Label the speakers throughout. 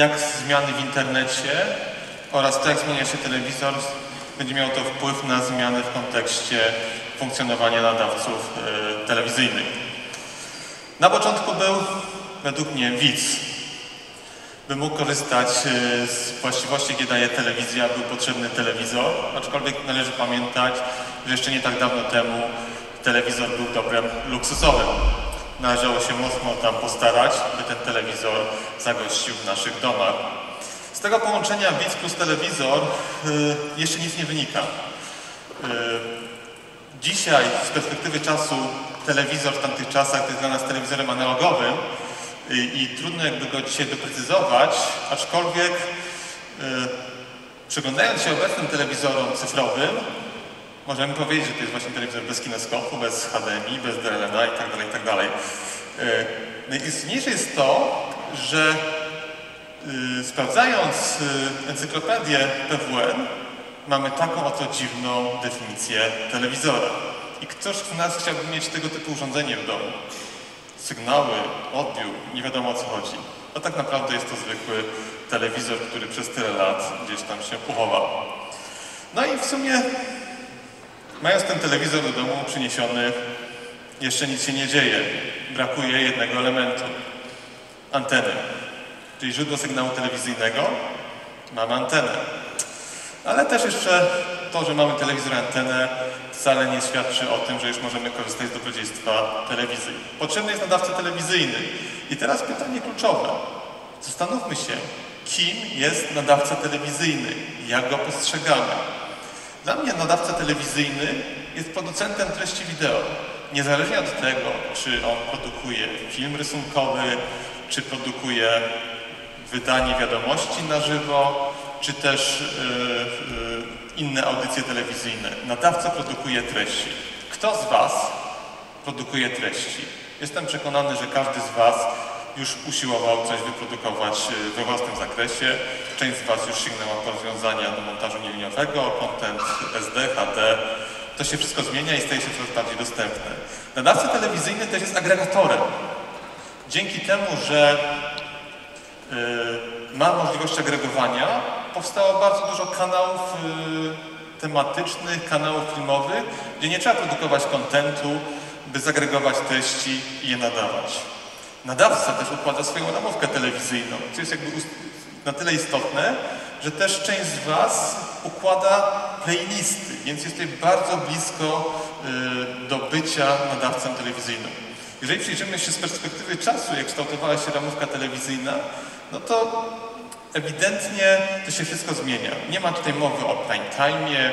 Speaker 1: jak zmiany w internecie oraz to, jak zmienia się telewizor, będzie miało to wpływ na zmiany w kontekście funkcjonowania nadawców e, telewizyjnych. Na początku był, według mnie, widz. By mógł korzystać e, z właściwości, jakie daje telewizja, był potrzebny telewizor, aczkolwiek należy pamiętać, że jeszcze nie tak dawno temu telewizor był dobrem luksusowym. Należało się mocno tam postarać, by ten telewizor zagościł w naszych domach. Z tego połączenia widz plus telewizor y, jeszcze nic nie wynika. Y, dzisiaj z perspektywy czasu telewizor w tamtych czasach to jest dla nas telewizorem analogowym y, i trudno jakby go dzisiaj doprecyzować, aczkolwiek przyglądając się obecnym telewizorom cyfrowym, możemy powiedzieć, że to jest właśnie telewizor bez kineskopu, bez HDMI, bez DLNA i tak dalej, i tak dalej. Najistotniejsze jest to, że yy, sprawdzając yy, encyklopedię PWN, mamy taką oto dziwną definicję telewizora. I ktoś z nas chciałby mieć tego typu urządzenie w domu. Sygnały, odbiór, nie wiadomo o co chodzi. A tak naprawdę jest to zwykły telewizor, który przez tyle lat gdzieś tam się uchował. No i w sumie, mając ten telewizor do domu przyniesiony, jeszcze nic się nie dzieje. Brakuje jednego elementu. Anteny. Czyli źródło sygnału telewizyjnego, mamy antenę. Ale też jeszcze to, że mamy telewizor antenę wcale nie świadczy o tym, że już możemy korzystać z dobrodziejstwa telewizji. Potrzebny jest nadawca telewizyjny. I teraz pytanie kluczowe. Zastanówmy się, kim jest nadawca telewizyjny, jak go postrzegamy. Dla mnie nadawca telewizyjny jest producentem treści wideo. Niezależnie od tego, czy on produkuje film rysunkowy, czy produkuje wydanie wiadomości na żywo, czy też yy, inne audycje telewizyjne. Nadawca produkuje treści. Kto z Was produkuje treści? Jestem przekonany, że każdy z Was już usiłował coś wyprodukować y, we własnym zakresie. Część z Was już sięgnęła po rozwiązania do montażu nieliniowego, content SD, HD. To się wszystko zmienia i staje się coraz bardziej dostępne. Nadawca telewizyjny też jest agregatorem. Dzięki temu, że Y, ma możliwość agregowania, powstało bardzo dużo kanałów y, tematycznych, kanałów filmowych, gdzie nie trzeba produkować kontentu, by zagregować treści i je nadawać. Nadawca też układa swoją ramówkę telewizyjną, co jest jakby na tyle istotne, że też część z Was układa playlisty, więc jest tutaj bardzo blisko y, do bycia nadawcą telewizyjnym. Jeżeli przyjrzymy się z perspektywy czasu, jak kształtowała się ramówka telewizyjna, no to ewidentnie to się wszystko zmienia. Nie ma tutaj mowy o prime time,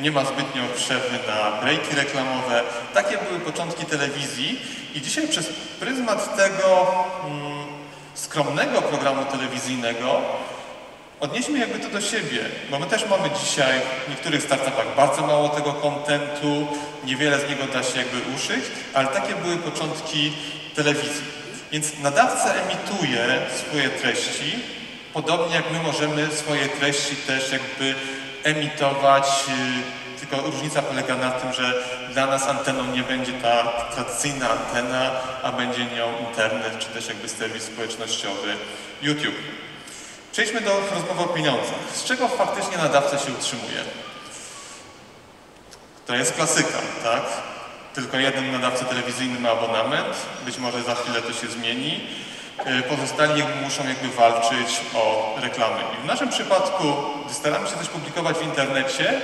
Speaker 1: nie ma zbytnio przerwy na breaki reklamowe. Takie były początki telewizji i dzisiaj przez pryzmat tego mm, skromnego programu telewizyjnego odnieśmy jakby to do siebie, bo my też mamy dzisiaj w niektórych startupach bardzo mało tego kontentu, niewiele z niego da się jakby uszyć, ale takie były początki telewizji. Więc nadawca emituje swoje treści, podobnie jak my możemy swoje treści też jakby emitować, y, tylko różnica polega na tym, że dla nas anteną nie będzie ta tradycyjna antena, a będzie nią internet, czy też jakby serwis społecznościowy YouTube. Przejdźmy do rozmowy o pieniądzach. Z czego faktycznie nadawca się utrzymuje? To jest klasyka, tak? Tylko jeden nadawca telewizyjny ma abonament, być może za chwilę to się zmieni. E, pozostali muszą jakby walczyć o reklamy. I w naszym przypadku, gdy staramy się coś publikować w internecie,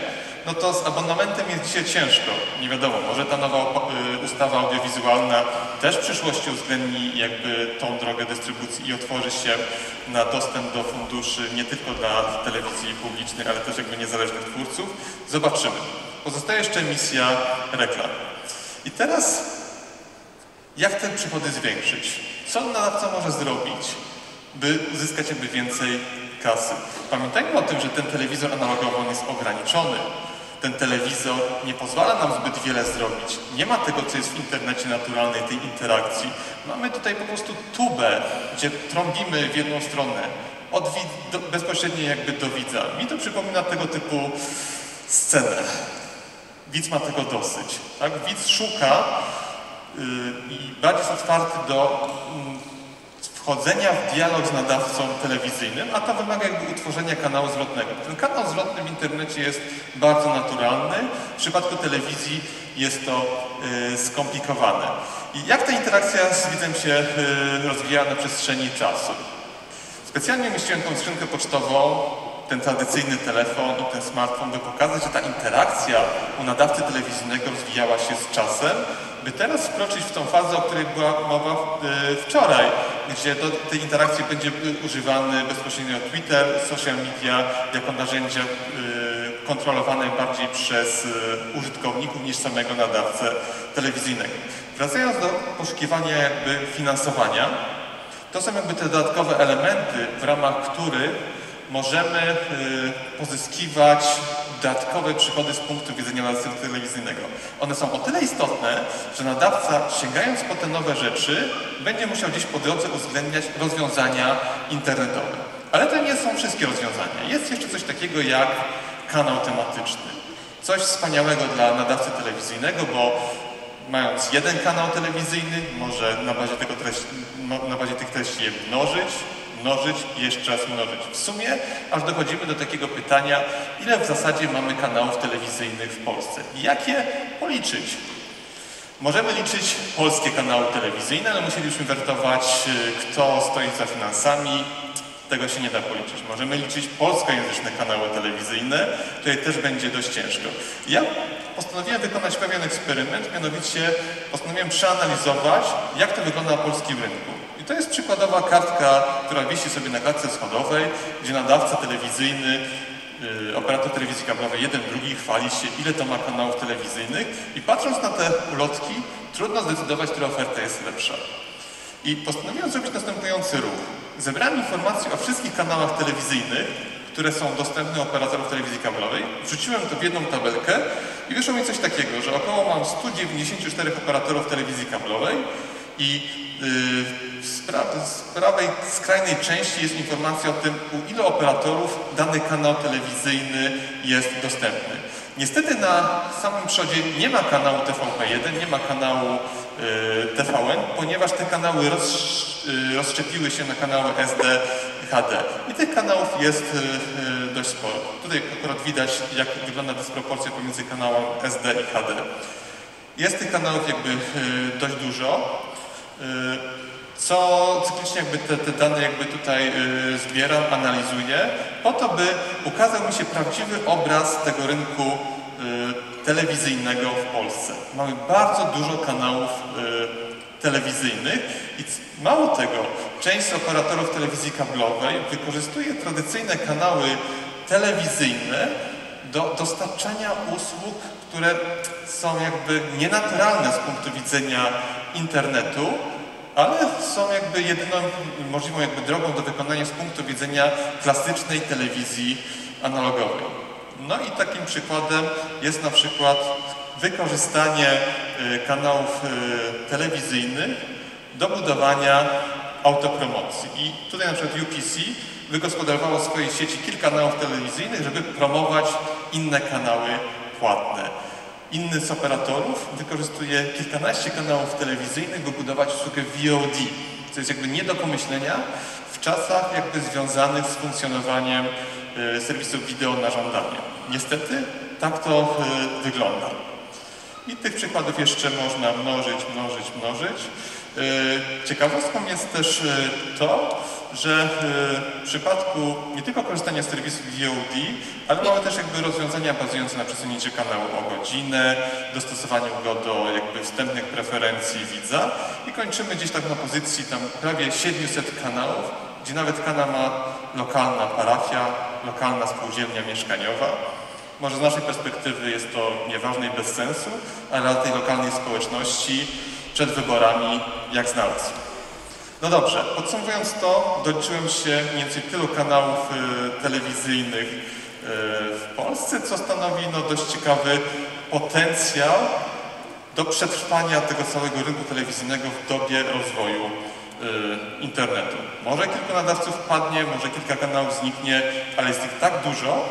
Speaker 1: no to z abonamentem jest dzisiaj ciężko. Nie wiadomo, może ta nowa e, ustawa audiowizualna też w przyszłości uwzględni jakby tą drogę dystrybucji i otworzy się na dostęp do funduszy nie tylko dla telewizji publicznej, ale też jakby niezależnych twórców. Zobaczymy. Pozostaje jeszcze misja reklam. I teraz, jak te przychody zwiększyć? Co nadawca może zrobić, by uzyskać jakby więcej kasy? Pamiętajmy o tym, że ten telewizor analogowy jest ograniczony. Ten telewizor nie pozwala nam zbyt wiele zrobić. Nie ma tego, co jest w internecie naturalnej, tej interakcji. Mamy tutaj po prostu tubę, gdzie trąbimy w jedną stronę, od do, bezpośrednio jakby do widza. Mi to przypomina tego typu scenę. Widz ma tego dosyć. Tak? Widz szuka i bardziej jest otwarty do mm, wchodzenia w dialog z nadawcą telewizyjnym, a to wymaga jakby utworzenia kanału zwrotnego. Ten kanał zwrotny w internecie jest bardzo naturalny, w przypadku telewizji jest to y, skomplikowane. I jak ta interakcja z widzem się y, rozwija na przestrzeni czasu? Specjalnie umieściłem tą skrzynkę pocztową, ten tradycyjny telefon i ten smartfon, by pokazać, że ta interakcja u nadawcy telewizyjnego rozwijała się z czasem, by teraz wkroczyć w tą fazę, o której była mowa y, wczoraj, gdzie do tej interakcji będzie używany bezpośrednio Twitter, social media jako narzędzie y, kontrolowane bardziej przez y, użytkowników niż samego nadawcę telewizyjnego. Wracając do poszukiwania jakby finansowania, to są jakby te dodatkowe elementy, w ramach których możemy pozyskiwać dodatkowe przychody z punktu widzenia nadawcy telewizyjnego. One są o tyle istotne, że nadawca sięgając po te nowe rzeczy będzie musiał gdzieś po drodze uwzględniać rozwiązania internetowe. Ale to nie są wszystkie rozwiązania. Jest jeszcze coś takiego jak kanał tematyczny. Coś wspaniałego dla nadawcy telewizyjnego, bo mając jeden kanał telewizyjny, może na bazie, tego treści, na bazie tych treści je mnożyć, mnożyć i jeszcze raz mnożyć. W sumie aż dochodzimy do takiego pytania, ile w zasadzie mamy kanałów telewizyjnych w Polsce i jak je policzyć. Możemy liczyć polskie kanały telewizyjne, ale musielibyśmy wertować, y, kto stoi za finansami. Tego się nie da policzyć. Możemy liczyć polskojęzyczne kanały telewizyjne, tutaj też będzie dość ciężko. Ja postanowiłem wykonać pewien eksperyment, mianowicie postanowiłem przeanalizować, jak to wygląda na polskim rynku. I to jest przykładowa kartka, która wisi sobie na klatce schodowej, gdzie nadawca telewizyjny, yy, operator telewizji kablowej, jeden, drugi chwali się, ile to ma kanałów telewizyjnych i patrząc na te ulotki, trudno zdecydować, która oferta jest lepsza. I postanowiłem zrobić następujący ruch. Zebrałem informacje o wszystkich kanałach telewizyjnych, które są dostępne operatorów telewizji kablowej, wrzuciłem to w jedną tabelkę i wyszło mi coś takiego, że około mam 194 operatorów telewizji kablowej i pra w prawej skrajnej części jest informacja o tym, u ilu operatorów dany kanał telewizyjny jest dostępny. Niestety na samym przodzie nie ma kanału TVP1, nie ma kanału y, TVN, ponieważ te kanały y, rozszczepiły się na kanały SD i HD. I tych kanałów jest y, y, dość sporo. Tutaj akurat widać, jak wygląda dysproporcja pomiędzy kanałem SD i HD. Jest tych kanałów jakby y, dość dużo. Y, co cyklicznie jakby te, te dane jakby tutaj y, zbieram, analizuję, po to, by ukazał mi się prawdziwy obraz tego rynku y, telewizyjnego w Polsce. Mamy bardzo dużo kanałów telewizyjnych i mało tego, część operatorów telewizji kablowej wykorzystuje tradycyjne kanały telewizyjne do dostarczania usług, które są jakby nienaturalne z punktu widzenia internetu, ale są jakby jedyną możliwą jakby drogą do wykonania z punktu widzenia klasycznej telewizji analogowej. No i takim przykładem jest na przykład wykorzystanie y, kanałów y, telewizyjnych do budowania autopromocji. I tutaj na przykład UPC wygospodarowało w swojej sieci kilka kanałów telewizyjnych, żeby promować inne kanały płatne. Inny z operatorów wykorzystuje kilkanaście kanałów telewizyjnych, by budować usługę VOD, co jest jakby nie do pomyślenia w czasach jakby związanych z funkcjonowaniem y, serwisów wideo na żądanie. Niestety tak to y, wygląda. I tych przykładów jeszcze można mnożyć, mnożyć, mnożyć. Y, ciekawostką jest też to, że w przypadku nie tylko korzystania z serwisów VOD, ale mamy też jakby rozwiązania bazujące na przesunięciu kanału o godzinę, dostosowaniu go do jakby wstępnych preferencji widza i kończymy gdzieś tak na pozycji tam prawie 700 kanałów, gdzie nawet kanał ma lokalna parafia, lokalna spółdzielnia mieszkaniowa. Może z naszej perspektywy jest to nieważne i bez sensu, ale dla tej lokalnej społeczności przed wyborami jak znalazł. No dobrze, podsumowując to, doliczyłem się mniej więcej tylu kanałów y, telewizyjnych y, w Polsce, co stanowi no, dość ciekawy potencjał do przetrwania tego całego rynku telewizyjnego w dobie rozwoju y, internetu. Może kilku nadawców padnie, może kilka kanałów zniknie, ale jest ich tak dużo,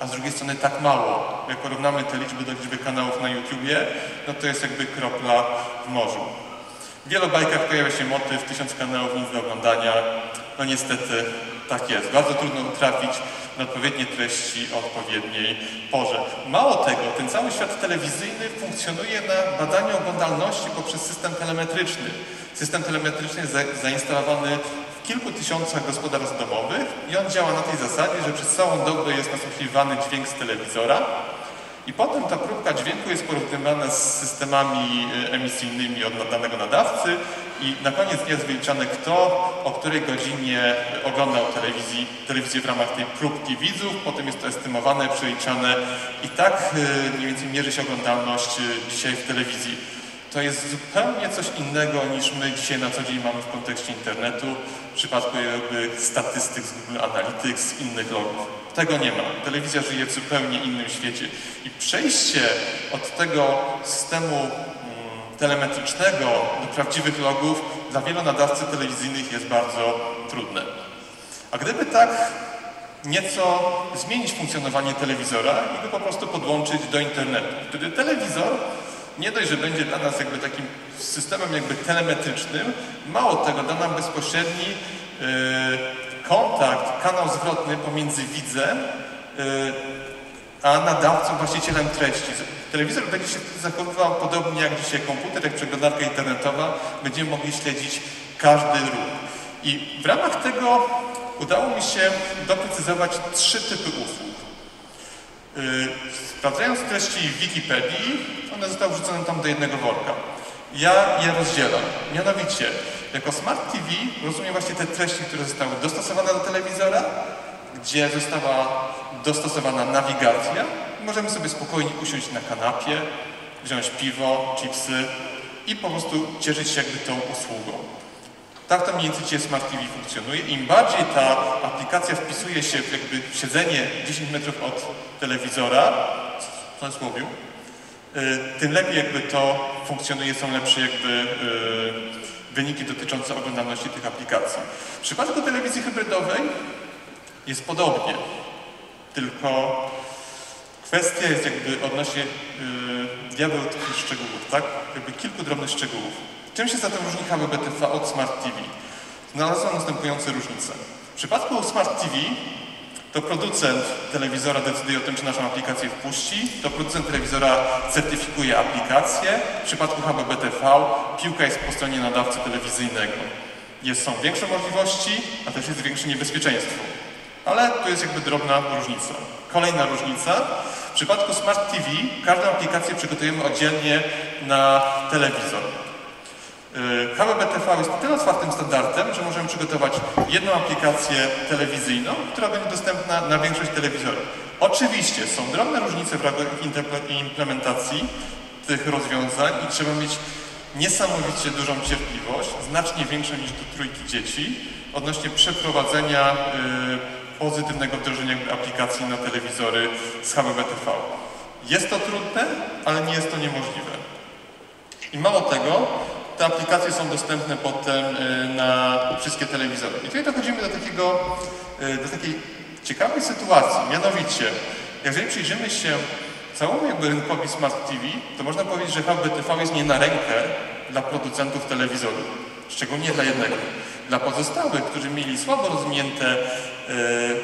Speaker 1: a z drugiej strony tak mało. Jak porównamy te liczby do liczby kanałów na YouTubie, no to jest jakby kropla w morzu. W wielu bajkach pojawia się motyw, tysiąc kanałów, nic do oglądania. No niestety tak jest. Bardzo trudno trafić na odpowiednie treści o odpowiedniej porze. Mało tego, ten cały świat telewizyjny funkcjonuje na badaniu oglądalności poprzez system telemetryczny. System telemetryczny jest zainstalowany kilku tysiącach gospodarstw domowych i on działa na tej zasadzie, że przez całą dobę jest nasłuchiwany dźwięk z telewizora, i potem ta próbka dźwięku jest porównywana z systemami e, emisyjnymi od danego nadawcy i na koniec dnia jest wyliczane kto o której godzinie oglądał telewizji, telewizję w ramach tej próbki widzów, potem jest to estymowane, przeliczane i tak e, mniej więcej mierzy się oglądalność e, dzisiaj w telewizji. To jest zupełnie coś innego niż my dzisiaj na co dzień mamy w kontekście internetu, w przypadku jakby statystyk z Google Analytics, innych logów. Tego nie ma. Telewizja żyje w zupełnie innym świecie. I przejście od tego systemu mm, telemetrycznego do prawdziwych logów dla wielu nadawcy telewizyjnych jest bardzo trudne. A gdyby tak nieco zmienić funkcjonowanie telewizora i go po prostu podłączyć do internetu, wtedy telewizor nie dość, że będzie dla nas jakby takim systemem jakby telemetrycznym, mało tego, da nam bezpośredni yy, kontakt, kanał zwrotny pomiędzy widzem yy, a nadawcą, właścicielem treści. Telewizor będzie się zachowywał podobnie jak dzisiaj komputer, jak przeglądarka internetowa. Będziemy mogli śledzić każdy ruch. I w ramach tego udało mi się doprecyzować trzy typy usług. Yy, sprawdzając treści w Wikipedii, one zostały wrzucone tam do jednego worka. Ja je rozdzielam. Mianowicie, jako Smart TV rozumiem właśnie te treści, które zostały dostosowane do telewizora, gdzie została dostosowana nawigacja. Możemy sobie spokojnie usiąść na kanapie, wziąć piwo, chipsy i po prostu cieszyć się jakby tą usługą. Tak to mniej więcej dzisiaj Smart TV funkcjonuje. Im bardziej ta aplikacja wpisuje się w jakby siedzenie 10 metrów od telewizora, w cudzysłowie, y, tym lepiej jakby to funkcjonuje, są lepsze jakby y, wyniki dotyczące oglądalności tych aplikacji. W przypadku telewizji hybrydowej jest podobnie, tylko kwestia jest jakby odnośnie yy, diabeł tkwi szczegółów, tak? Jakby kilku drobnych szczegółów. Czym się zatem różni HBBTV od Smart TV? Znalazłem następujące różnice. W przypadku Smart TV to producent telewizora decyduje o tym, czy naszą aplikację wpuści, to producent telewizora certyfikuje aplikację. W przypadku HBBTV piłka jest po stronie nadawcy telewizyjnego. Jest, są większe możliwości, a też jest większe niebezpieczeństwo. Ale tu jest jakby drobna różnica. Kolejna różnica. W przypadku Smart TV każdą aplikację przygotujemy oddzielnie na telewizor. HBBTV y, jest tyle otwartym standardem, że możemy przygotować jedną aplikację telewizyjną, która będzie dostępna na większość telewizorów. Oczywiście są drobne różnice w implementacji tych rozwiązań i trzeba mieć niesamowicie dużą cierpliwość, znacznie większą niż do trójki dzieci, odnośnie przeprowadzenia y, pozytywnego wdrożenia aplikacji na telewizory z HBBTV. Jest to trudne, ale nie jest to niemożliwe. I mało tego, te aplikacje są dostępne potem y, na wszystkie telewizory. I tutaj dochodzimy do, takiego, y, do takiej ciekawej sytuacji, mianowicie, jeżeli przyjrzymy się całemu jakby rynkowi Smart TV, to można powiedzieć, że HBTV jest nie na rękę dla producentów telewizorów, szczególnie dla jednego. Dla pozostałych, którzy mieli słabo rozwinięte e,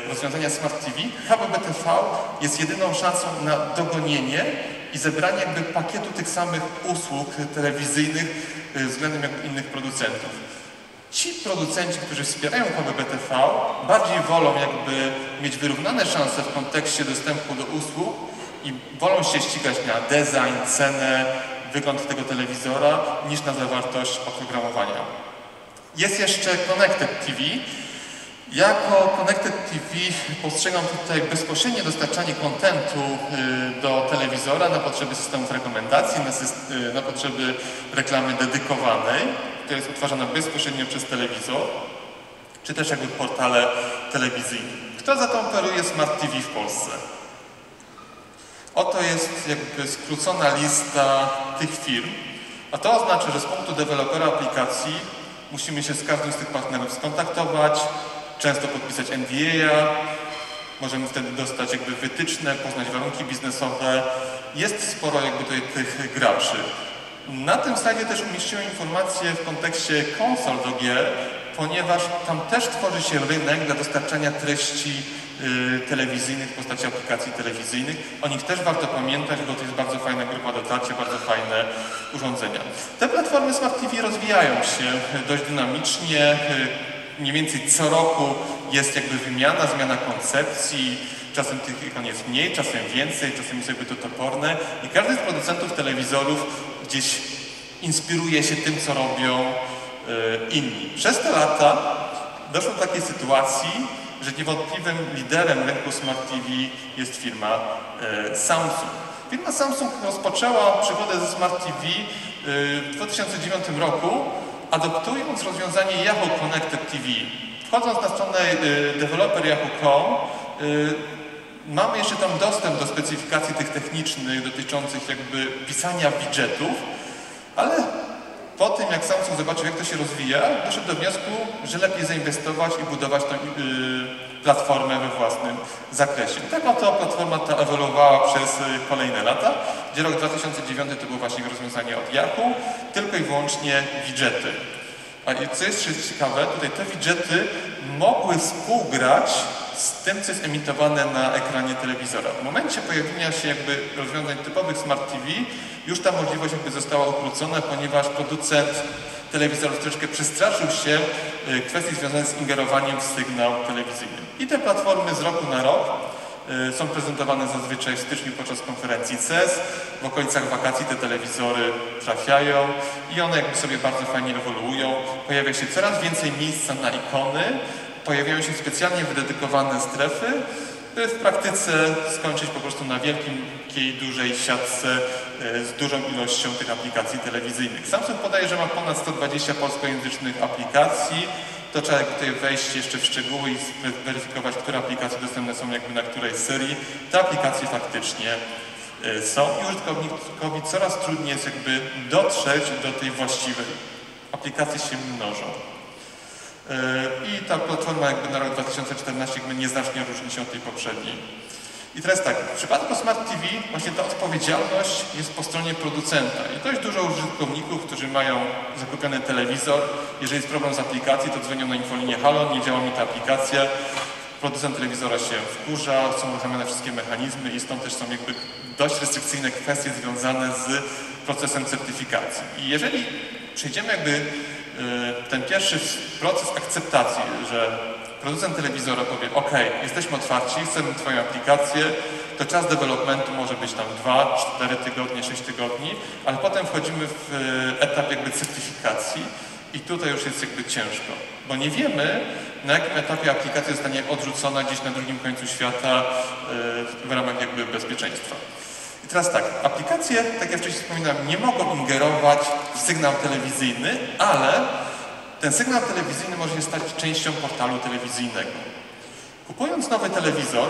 Speaker 1: rozwiązania Smart TV, HBBTV jest jedyną szansą na dogonienie i zebranie jakby pakietu tych samych usług telewizyjnych e, względem jakby innych producentów. Ci producenci, którzy wspierają HBBTV, bardziej wolą jakby mieć wyrównane szanse w kontekście dostępu do usług i wolą się ścigać na design, cenę, wygląd tego telewizora, niż na zawartość oprogramowania. Jest jeszcze Connected TV. Jako Connected TV postrzegam tutaj bezpośrednie dostarczanie kontentu y, do telewizora na potrzeby systemów rekomendacji, na, y, na potrzeby reklamy dedykowanej, która jest utwarzana bezpośrednio przez telewizor, czy też jakby portale telewizyjne. Kto za to operuje Smart TV w Polsce? Oto jest jakby skrócona lista tych firm, a to oznacza, że z punktu dewelopera aplikacji Musimy się z każdym z tych partnerów skontaktować, często podpisać NDA, Możemy wtedy dostać jakby wytyczne, poznać warunki biznesowe. Jest sporo jakby tutaj tych graczy. Na tym slajdzie też umieściłem informacje w kontekście konsol do gier, ponieważ tam też tworzy się rynek dla dostarczania treści y, telewizyjnych w postaci aplikacji telewizyjnych. O nich też warto pamiętać, bo to jest bardzo fajna grupa dotarcia, bardzo fajne urządzenia. Te platformy Smart TV rozwijają się dość dynamicznie. Mniej więcej co roku jest jakby wymiana, zmiana koncepcji. Czasem tych ikon jest mniej, czasem więcej, czasem jest jakby to toporne. I każdy z producentów telewizorów gdzieś inspiruje się tym, co robią E, inni. Przez te lata doszło do takiej sytuacji, że niewątpliwym liderem rynku Smart TV jest firma e, Samsung. Firma Samsung rozpoczęła przygodę ze Smart TV e, w 2009 roku, adoptując rozwiązanie Yahoo Connected TV. Wchodząc na stronę developer.yahoo.com mamy jeszcze tam dostęp do specyfikacji tych technicznych dotyczących jakby pisania widgetów, ale po tym, jak Samsung zobaczył, jak to się rozwija, doszedł do wniosku, że lepiej zainwestować i budować tę yy, platformę we własnym zakresie. I tak oto platforma ta ewoluowała przez y, kolejne lata, gdzie rok 2009 to było właśnie rozwiązanie od Yahoo, tylko i wyłącznie widgety. A co jest ciekawe, tutaj te widgety mogły współgrać z tym, co jest emitowane na ekranie telewizora. W momencie pojawienia się jakby rozwiązań typowych Smart TV, już ta możliwość jakby została ukrócona, ponieważ producent telewizorów troszkę przestraszył się y, kwestii związanych z ingerowaniem w sygnał telewizyjny. I te platformy z roku na rok y, są prezentowane zazwyczaj w styczniu podczas konferencji CES. W okolicach wakacji te telewizory trafiają i one jakby sobie bardzo fajnie ewoluują. Pojawia się coraz więcej miejsca na ikony, pojawiają się specjalnie wydedykowane strefy, by w praktyce skończyć po prostu na wielkiej, dużej siatce e, z dużą ilością tych aplikacji telewizyjnych. Samsung podaje, że ma ponad 120 polskojęzycznych aplikacji. To trzeba tutaj wejść jeszcze w szczegóły i weryfikować, które aplikacje dostępne są jakby na której serii. Te aplikacje faktycznie e, są i użytkownikowi coraz trudniej jest jakby dotrzeć do tej właściwej. Aplikacje się mnożą. E, I ta platforma jakby na rok 2014 jakby nieznacznie różni się od tej poprzedniej. I teraz tak, w przypadku Smart TV właśnie ta odpowiedzialność jest po stronie producenta i dość dużo użytkowników, którzy mają zakupiony telewizor, jeżeli jest problem z aplikacji, to dzwonią na infolinię Halo, nie działa mi ta aplikacja, producent telewizora się wkurza, są uruchamiane wszystkie mechanizmy i stąd też są jakby dość restrykcyjne kwestie związane z procesem certyfikacji. I jeżeli przejdziemy jakby ten pierwszy proces akceptacji, że producent telewizora powie OK, jesteśmy otwarci, chcemy Twoją aplikację, to czas developmentu może być tam 2, 4 tygodnie, 6 tygodni, ale potem wchodzimy w y, etap jakby certyfikacji i tutaj już jest jakby ciężko, bo nie wiemy, na jakim etapie aplikacja zostanie odrzucona gdzieś na drugim końcu świata y, w ramach jakby bezpieczeństwa. I teraz tak, aplikacje, tak jak wcześniej wspominałem, nie mogą ingerować w sygnał telewizyjny, ale ten sygnał telewizyjny może się stać częścią portalu telewizyjnego. Kupując nowy telewizor,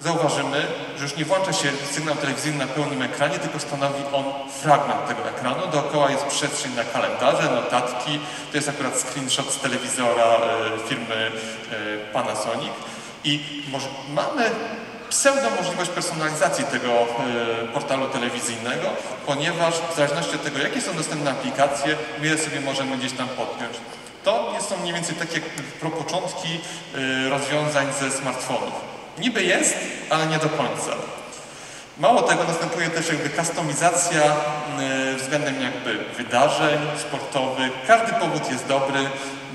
Speaker 1: zauważymy, że już nie włącza się sygnał telewizyjny na pełnym ekranie, tylko stanowi on fragment tego ekranu. Dookoła jest przestrzeń na kalendarze, notatki. To jest akurat screenshot z telewizora e, firmy e, Panasonic. I może mamy pseudo możliwość personalizacji tego e, portalu telewizyjnego, ponieważ w zależności od tego, jakie są dostępne aplikacje, my sobie możemy gdzieś tam podpiąć. To są mniej więcej takie początki e, rozwiązań ze smartfonów. Niby jest, ale nie do końca. Mało tego, następuje też jakby kustomizacja względem jakby wydarzeń sportowych. Każdy powód jest dobry,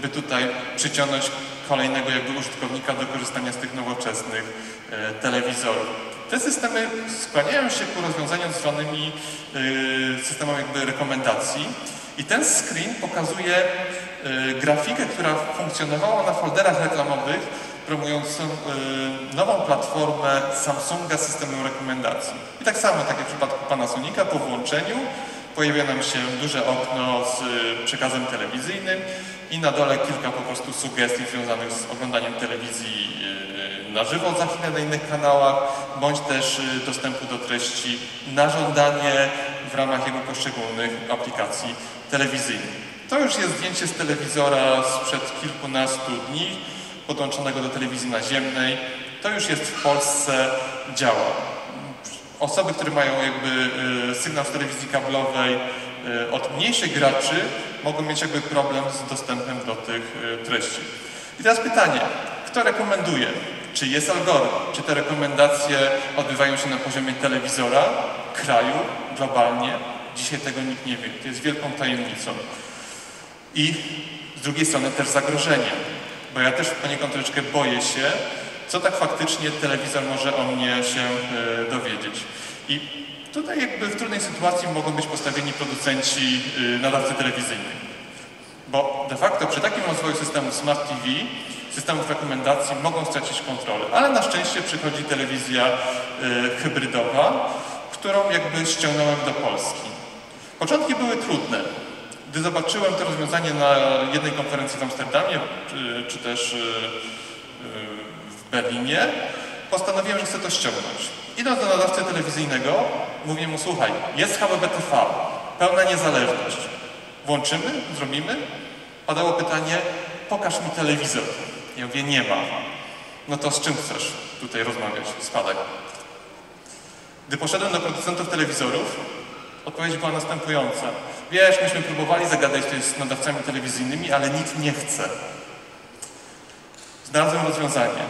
Speaker 1: by tutaj przyciągnąć kolejnego jakby użytkownika do korzystania z tych nowoczesnych telewizorów. Te systemy skłaniają się ku rozwiązaniom zwanymi e, systemami jakby rekomendacji i ten screen pokazuje e, grafikę, która funkcjonowała na folderach reklamowych promującą nową platformę Samsunga systemem rekomendacji. I tak samo, tak jak w przypadku Panasonica, po włączeniu pojawia nam się duże okno z przekazem telewizyjnym i na dole kilka po prostu sugestii związanych z oglądaniem telewizji na żywo za chwilę na innych kanałach, bądź też yy, dostępu do treści na żądanie w ramach jego poszczególnych aplikacji telewizyjnych. To już jest zdjęcie z telewizora sprzed kilkunastu dni. podłączonego do telewizji naziemnej. To już jest w Polsce działa. Osoby, które mają jakby y, sygnał z telewizji kablowej y, od mniejszych graczy mogą mieć jakby problem z dostępem do tych y, treści. I teraz pytanie, kto rekomenduje? Czy jest algorytm? Czy te rekomendacje odbywają się na poziomie telewizora, kraju, globalnie? Dzisiaj tego nikt nie wie. To jest wielką tajemnicą. I z drugiej strony też zagrożenie, bo ja też poniekąd troszeczkę boję się, co tak faktycznie telewizor może o mnie się y, dowiedzieć. I tutaj jakby w trudnej sytuacji mogą być postawieni producenci y, nadawcy telewizyjnych. Bo de facto przy takim rozwoju systemu Smart TV, systemów rekomendacji mogą stracić kontrolę. Ale na szczęście przychodzi telewizja y, hybrydowa, którą jakby ściągnąłem do Polski. Początki były trudne. Gdy zobaczyłem to rozwiązanie na jednej konferencji w Amsterdamie, czy, czy też y, y, w Berlinie, postanowiłem, że chcę to ściągnąć. Idąc do nadawcy telewizyjnego, mówię mu, słuchaj, jest HBBTV, pełna niezależność. Włączymy? Zrobimy? Padało pytanie, pokaż mi telewizor. Ja mówię, nie ma. No to z czym chcesz tutaj rozmawiać? Spadaj. Gdy poszedłem do producentów telewizorów, odpowiedź była następująca. Wiesz, myśmy próbowali zagadać to z nadawcami telewizyjnymi, ale nikt nie chce. Znalazłem rozwiązanie.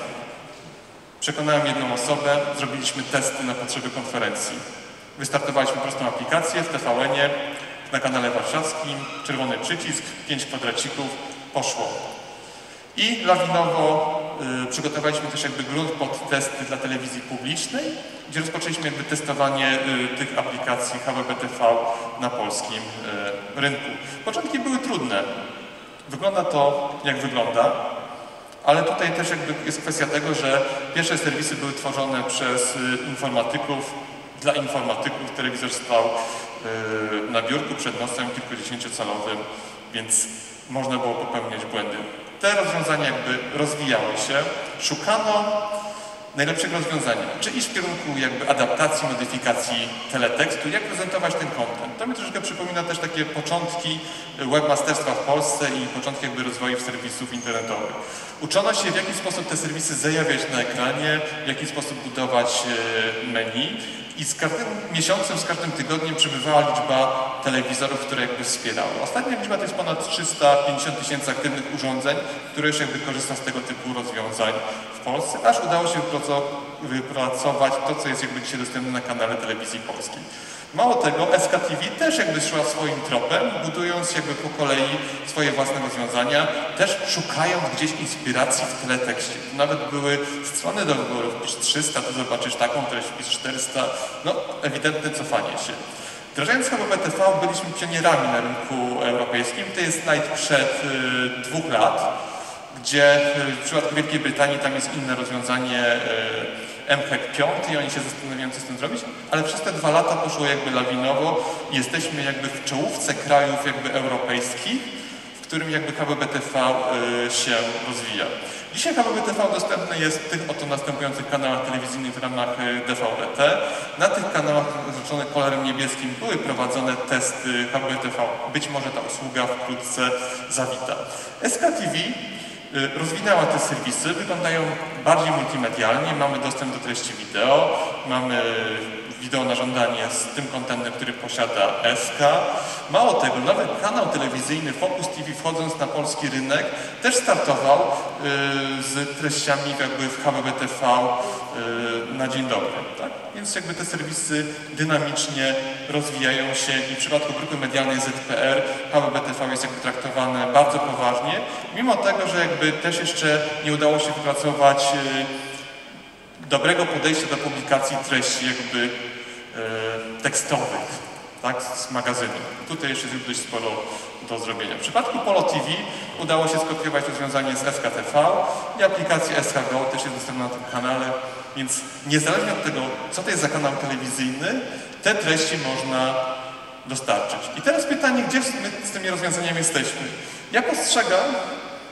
Speaker 1: Przekonałem jedną osobę, zrobiliśmy testy na potrzeby konferencji. Wystartowaliśmy prostą aplikację w TVN-ie, na kanale warszawskim, czerwony przycisk, pięć kwadracików, poszło. I lawinowo y, przygotowaliśmy też jakby grunt pod testy dla telewizji publicznej, gdzie rozpoczęliśmy jakby testowanie y, tych aplikacji HBBTV na polskim y, rynku. Początki były trudne. Wygląda to, jak wygląda, ale tutaj też jakby jest kwestia tego, że pierwsze serwisy były tworzone przez y, informatyków, dla informatyków telewizor stał y, na biurku przed nosem kilkudziesięciocalowym, więc można było popełniać błędy. Te rozwiązania jakby rozwijały się, szukano najlepszego rozwiązania. Czy iść w kierunku jakby adaptacji, modyfikacji teletekstu, jak prezentować ten kontent. To mi troszeczkę przypomina też takie początki webmasterstwa w Polsce i początki jakby rozwoju serwisów internetowych. Uczono się w jaki sposób te serwisy zajawiać na ekranie, w jaki sposób budować e, menu i z każdym miesiącem, z każdym tygodniem przybywała liczba telewizorów, które jakby wspierały. Ostatnia liczba to jest ponad 350 tysięcy aktywnych urządzeń, które już jakby korzysta z tego typu rozwiązań Polsce, aż udało się wypracować to, co jest jakby dzisiaj dostępne na kanale telewizji polskiej. Mało tego, SKTV też jakby szła swoim tropem, budując jakby po kolei swoje własne rozwiązania, też szukając gdzieś inspiracji w teletekście. Nawet były strony do wyboru, wpisz 300, to zobaczysz taką treść, wpisz 400, no ewidentne cofanie się. Wdrażając HBBTV byliśmy pionierami na rynku europejskim. To jest slajd przed y, dwóch lat, gdzie y, w przypadku Wielkiej Brytanii tam jest inne rozwiązanie y, MHEC 5 i oni się zastanawiają, co z tym zrobić, ale przez te dwa lata poszło jakby lawinowo jesteśmy jakby w czołówce krajów jakby europejskich, w którym jakby HBBTV y, się rozwija. Dzisiaj HBBTV dostępny jest w tych oto następujących kanałach telewizyjnych w ramach DVB-T. Na tych kanałach oznaczonych kolorem niebieskim były prowadzone testy HBBTV. Być może ta usługa wkrótce zawita. SKTV rozwinęła te serwisy, wyglądają bardziej multimedialnie, mamy dostęp do treści wideo, mamy wideo na żądanie z tym kontentem, który posiada SK. Mało tego, nawet kanał telewizyjny Focus TV wchodząc na polski rynek też startował y, z treściami jakby w HBBTV y, na dzień dobry. Tak? Więc jakby te serwisy dynamicznie rozwijają się i w przypadku grupy medialnej ZPR HBBTV jest jakby traktowane bardzo poważnie, mimo tego, że jakby też jeszcze nie udało się wypracować y, dobrego podejścia do publikacji treści jakby e, tekstowych, tak, z magazynu. Tutaj jeszcze jest dość sporo do zrobienia. W przypadku Polo TV udało się skopiować rozwiązanie z SKTV i aplikacja SKGO też jest dostępna na tym kanale, więc niezależnie od tego, co to jest za kanał telewizyjny, te treści można dostarczyć. I teraz pytanie, gdzie my z tymi rozwiązaniami jesteśmy? Ja postrzegam,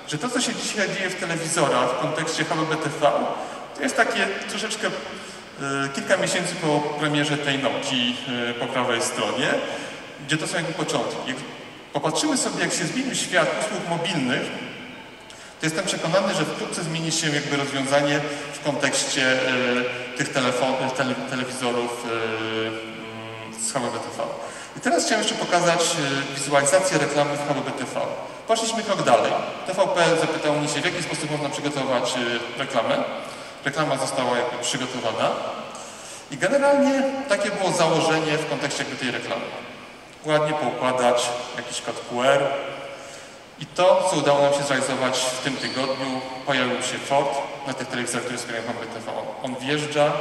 Speaker 1: że to, co się dzisiaj dzieje w telewizorach w kontekście HBBTV, to jest takie troszeczkę e, kilka miesięcy po premierze tej Nokii e, po prawej stronie, gdzie to są jakby początki. Jak popatrzymy sobie, jak się zmienił świat usług mobilnych, to jestem przekonany, że wkrótce zmieni się jakby rozwiązanie w kontekście e, tych telefon, tele, telewizorów e, z HBBTV. I teraz chciałem jeszcze pokazać wizualizację reklamy w HBBTV. Poszliśmy krok dalej. TVP zapytał mnie się, w jaki sposób można przygotować reklamę. Reklama została jakby przygotowana. I generalnie takie było założenie w kontekście jakby tej reklamy. Ładnie poukładać jakiś kod QR. I to, co udało nam się zrealizować w tym tygodniu, pojawił się Ford na tych telewizorach, które wspierają HBTV. On wjeżdża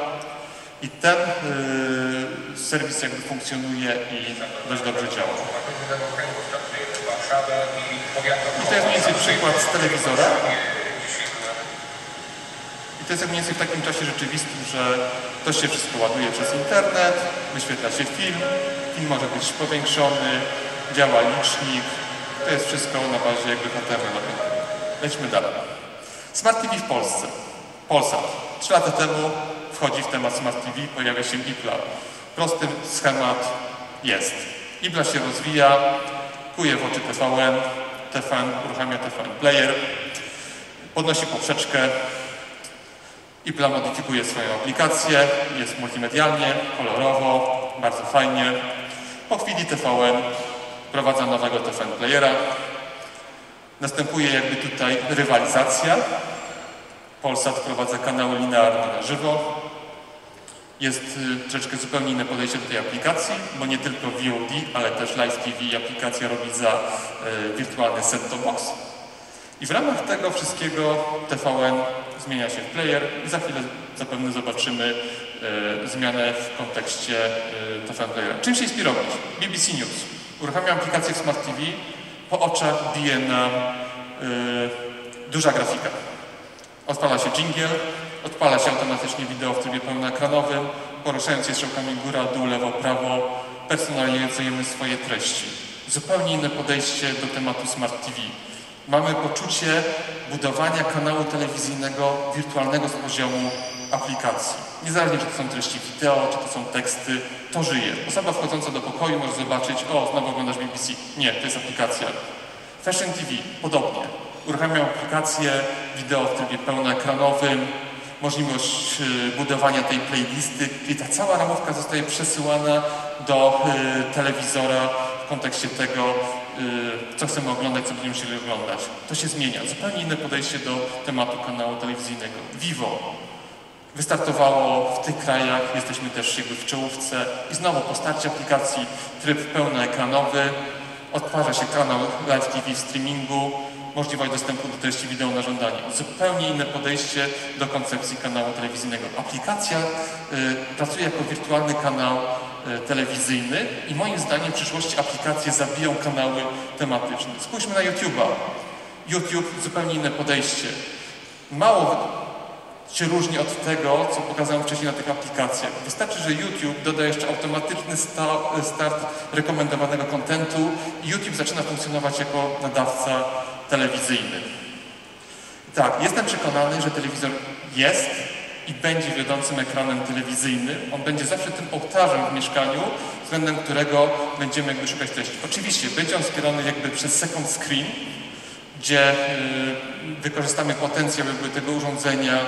Speaker 1: i ten yy, serwis jakby funkcjonuje i dość dobrze działa. I to jest mniej więcej przykład z telewizora. I to jest mniej więcej w takim czasie rzeczywistym, że to się wszystko ładuje przez internet, wyświetla się film, film może być powiększony, działa licznik. To jest wszystko na bazie jakby HTML. Lećmy dalej. Smart TV w Polsce. Polsat. Trzy lata temu wchodzi w temat Smart TV, pojawia się IPLA. Prosty schemat jest. IPLA się rozwija, kuje w oczy TVN, TVN uruchamia TVN Player, podnosi poprzeczkę, IPLA modyfikuje swoją aplikację, jest multimedialnie, kolorowo, bardzo fajnie. Po chwili TVN wprowadza nowego TVN Playera. Następuje jakby tutaj rywalizacja. Polsat wprowadza kanały linearne na żywo. Jest y, troszeczkę zupełnie inne podejście do tej aplikacji, bo nie tylko VOD, ale też Live TV aplikacja robi za y, wirtualny set-top box. I w ramach tego wszystkiego TVN zmienia się w player i za chwilę zapewne zobaczymy e, zmianę w kontekście e, TVN Playera. Czym się inspirować? BBC News. Uruchamiam aplikację w Smart TV, po oczach bije nam e, duża grafika. Odpala się jingle, odpala się automatycznie wideo w trybie pełnoekranowym, poruszając się strzałkami góra, dół, lewo, prawo, personalizujemy swoje treści. Zupełnie inne podejście do tematu Smart TV. Mamy poczucie budowania kanału telewizyjnego wirtualnego z poziomu aplikacji. Niezależnie, czy to są treści wideo, czy to są teksty, to żyje. Osoba wchodząca do pokoju może zobaczyć, o, znowu oglądasz BBC. Nie, to jest aplikacja. Fashion TV, podobnie. Uruchamiam aplikację, wideo w trybie pełnoekranowym, możliwość y, budowania tej playlisty i ta cała ramówka zostaje przesyłana do y, telewizora w kontekście tego, co chcemy oglądać, co będziemy chcieli oglądać. To się zmienia. Zupełnie inne podejście do tematu kanału telewizyjnego. Vivo wystartowało w tych krajach, jesteśmy też jakby w czołówce i znowu po starcie aplikacji tryb pełnoekranowy, odtwarza się kanał Live TV w streamingu, możliwość dostępu do treści wideo na żądanie. Zupełnie inne podejście do koncepcji kanału telewizyjnego. Aplikacja y, pracuje jako wirtualny kanał y, telewizyjny i moim zdaniem w przyszłości aplikacje zabiją kanały tematyczne. Spójrzmy na YouTube'a. YouTube zupełnie inne podejście. Mało się różni od tego, co pokazałem wcześniej na tych aplikacjach. Wystarczy, że YouTube doda jeszcze automatyczny start rekomendowanego kontentu i YouTube zaczyna funkcjonować jako nadawca telewizyjny. Tak, jestem przekonany, że telewizor jest i będzie wiodącym ekranem telewizyjnym. On będzie zawsze tym ołtarzem w mieszkaniu, względem którego będziemy jakby szukać treści. Oczywiście będzie on wspierany jakby przez second screen, gdzie y, wykorzystamy potencjał jakby tego urządzenia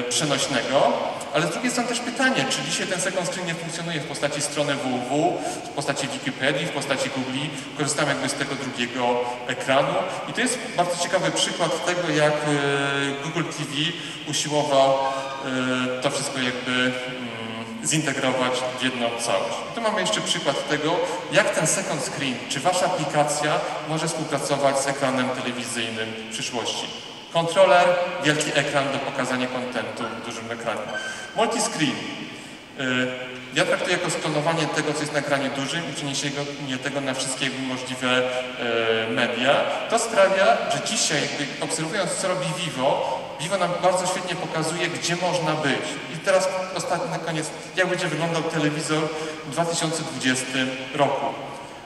Speaker 1: y, przenośnego, ale z drugiej strony też pytanie, czy dzisiaj ten second screen nie funkcjonuje w postaci strony www, w postaci Wikipedii, w postaci Google, korzystamy jakby z tego drugiego ekranu i to jest bardzo ciekawy przykład tego, jak y, Google TV usiłował to wszystko jakby mm, zintegrować w jedną całość. I tu mamy jeszcze przykład tego, jak ten second screen, czy Wasza aplikacja może współpracować z ekranem telewizyjnym w przyszłości. Kontroler, wielki ekran do pokazania kontentu w dużym ekranie. Multiscreen. Y, ja traktuję jako sklonowanie tego, co jest na ekranie dużym i przeniesienie tego na wszystkie możliwe y, media. To sprawia, że dzisiaj, obserwując, co robi Vivo, Vivo nam bardzo świetnie pokazuje, gdzie można być. I teraz ostatni na koniec, jak będzie wyglądał telewizor w 2020 roku.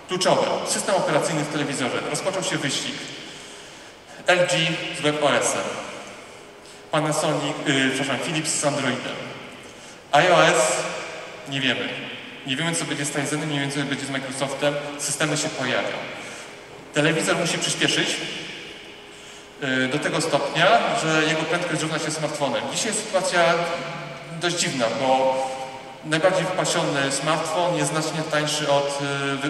Speaker 1: Kluczowe. System operacyjny w telewizorze. Rozpoczął się wyścig. LG z WebOS-em. Panasonic, yy, przepraszam, Philips z Androidem. iOS nie wiemy. Nie wiemy, co będzie z Tizenem, nie wiemy, co będzie z Microsoftem. Systemy się pojawią. Telewizor musi przyspieszyć, y, do tego stopnia, że jego prędkość równa się smartfonem. Dzisiaj jest sytuacja dość dziwna, bo najbardziej wypasiony smartfon jest znacznie tańszy od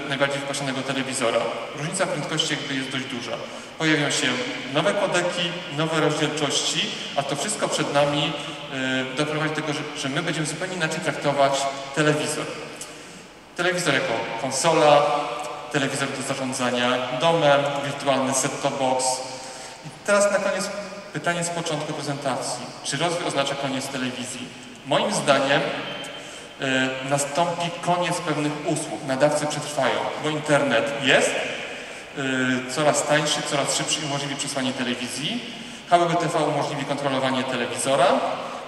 Speaker 1: y, najbardziej wypasionego telewizora. Różnica prędkości jakby jest dość duża. Pojawią się nowe kodeki, nowe rozdzielczości, a to wszystko przed nami y, doprowadzi do tego, że, że my będziemy zupełnie inaczej traktować telewizor. Telewizor jako konsola, telewizor do zarządzania domem, wirtualny set-top box. I teraz na koniec pytanie z początku prezentacji. Czy rozwój oznacza koniec telewizji? Moim zdaniem nastąpi koniec pewnych usług. Nadawcy przetrwają, bo internet jest y, coraz tańszy, coraz szybszy umożliwi przesłanie telewizji. HBTV umożliwi kontrolowanie telewizora.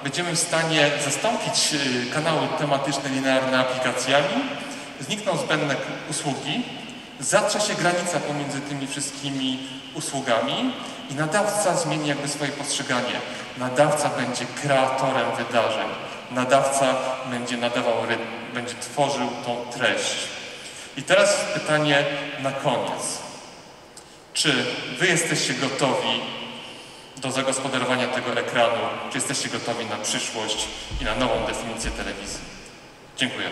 Speaker 1: Będziemy w stanie zastąpić y, kanały tematyczne linearne aplikacjami. Znikną zbędne usługi. Zatrze się granica pomiędzy tymi wszystkimi usługami i nadawca zmieni jakby swoje postrzeganie. Nadawca będzie kreatorem wydarzeń. Nadawca będzie nadawał będzie tworzył tą treść. I teraz pytanie na koniec. Czy wy jesteście gotowi do zagospodarowania tego ekranu? Czy jesteście gotowi na przyszłość i na nową definicję telewizji? Dziękuję.